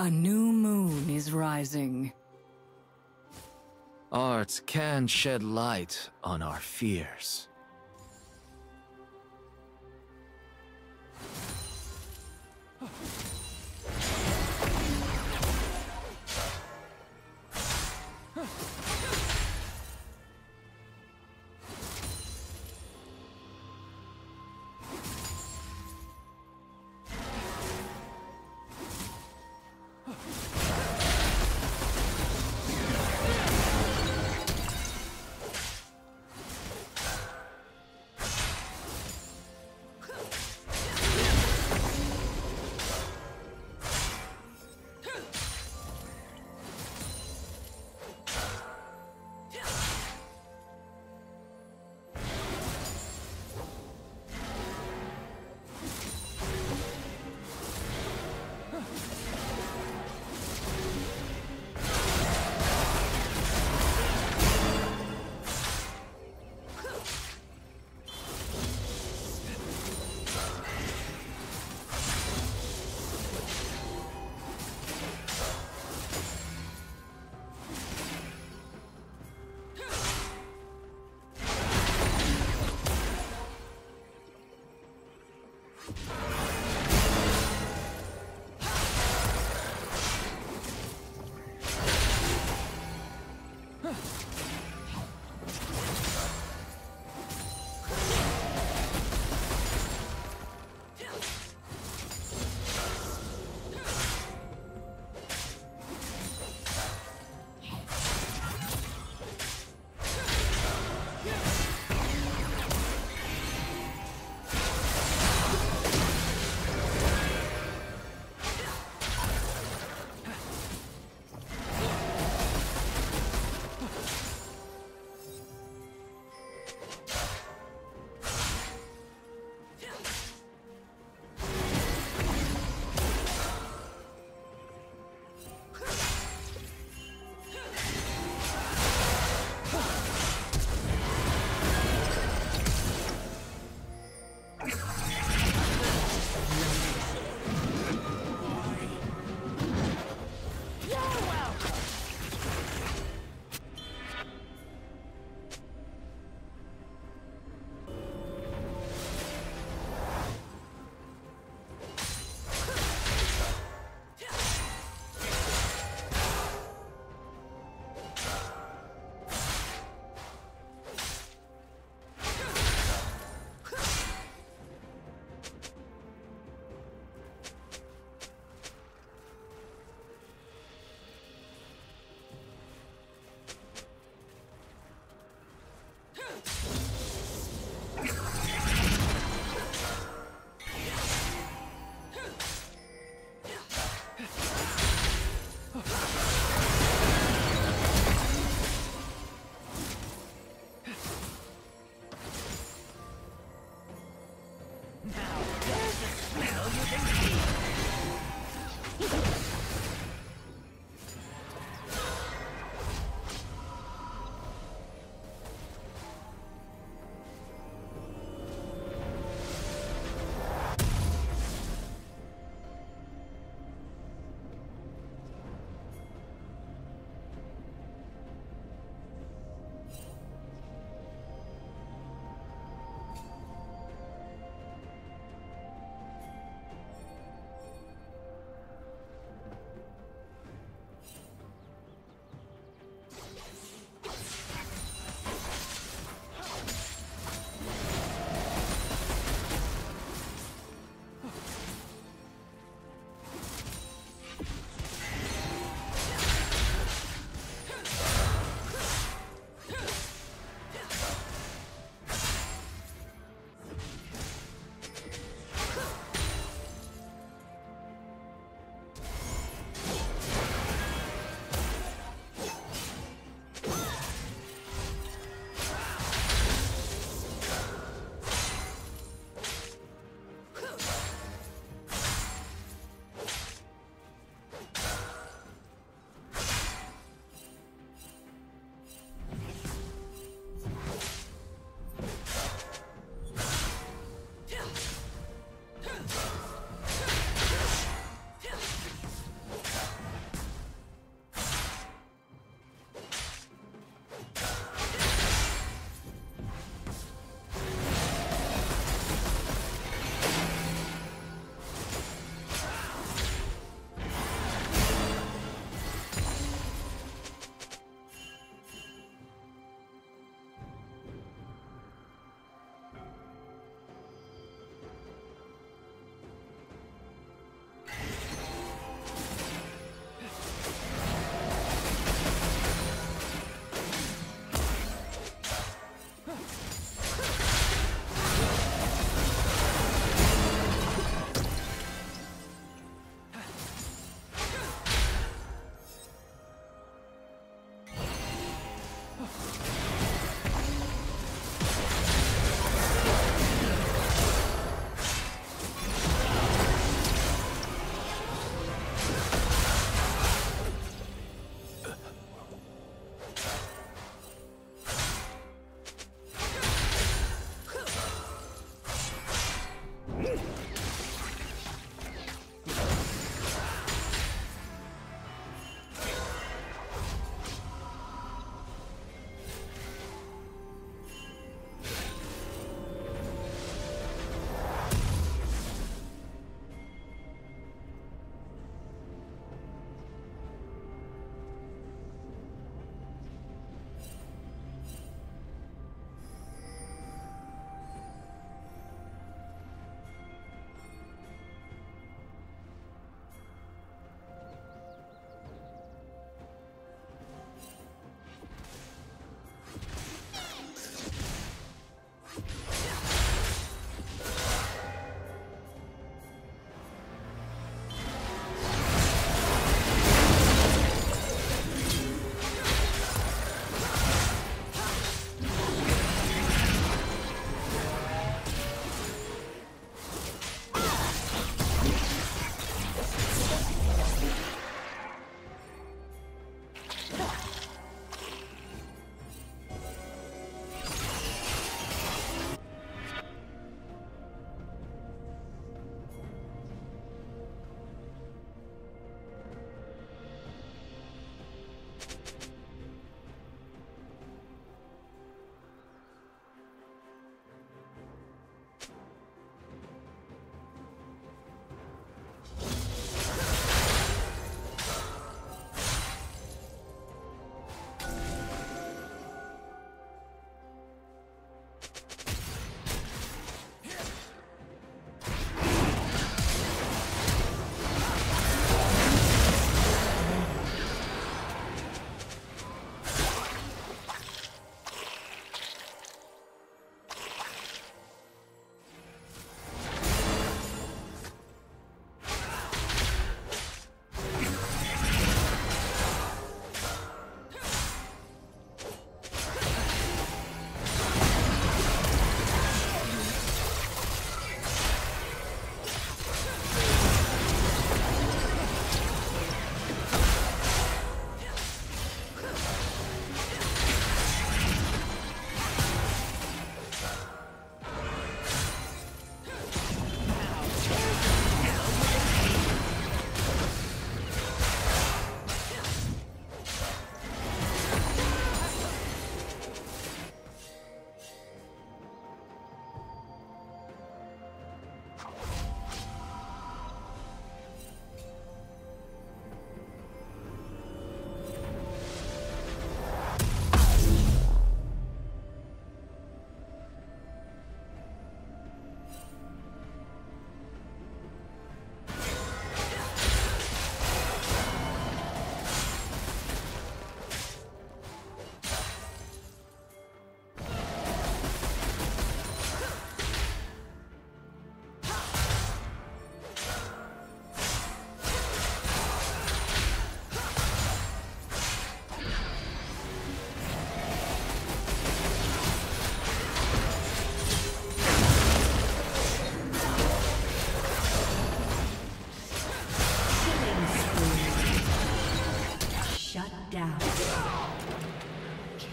A new moon is rising. Art can shed light on our fears.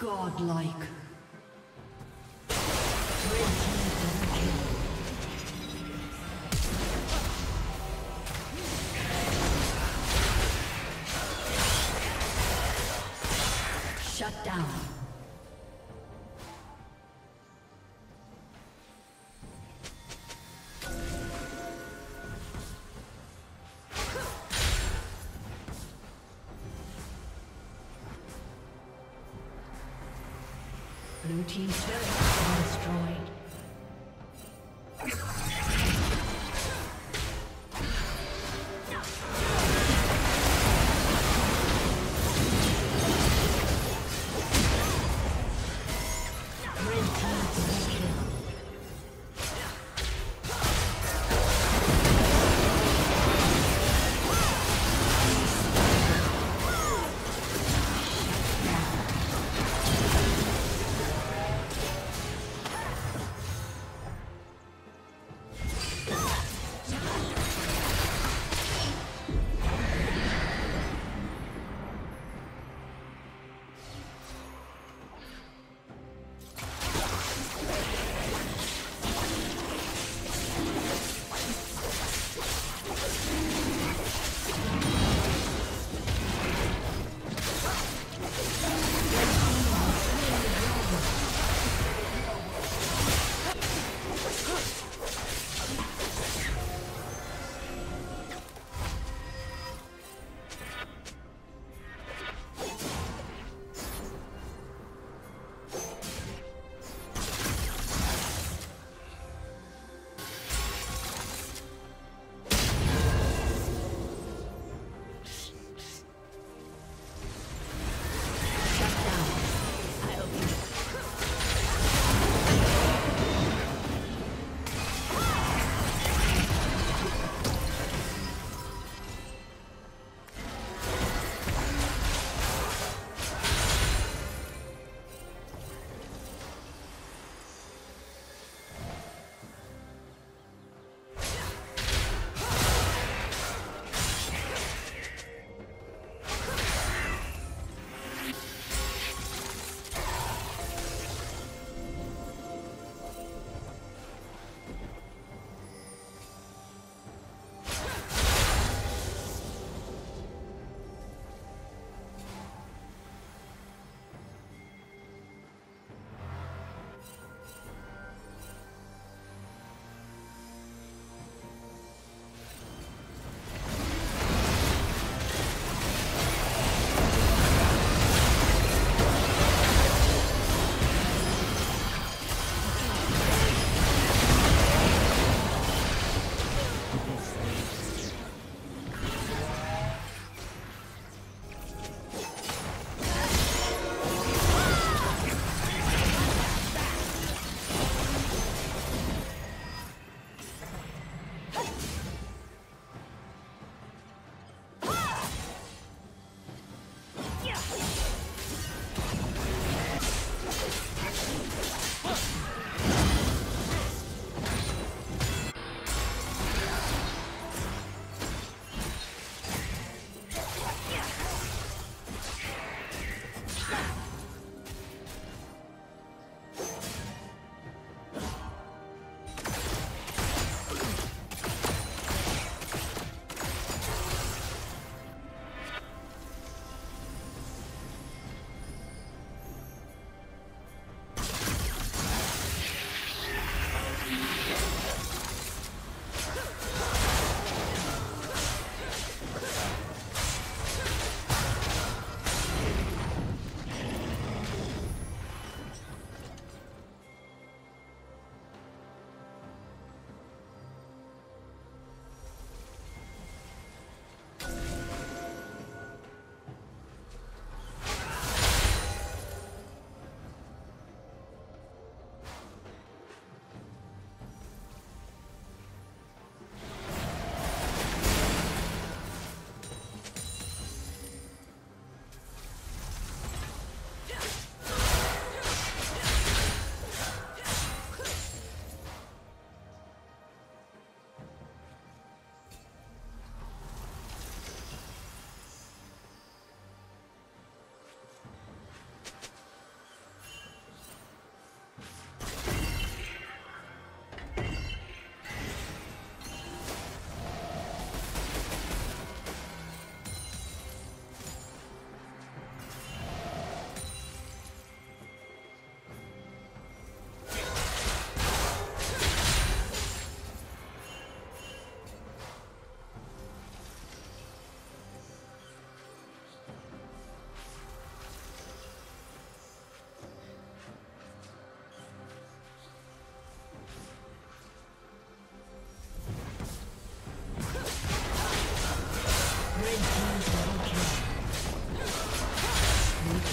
Godlike. Red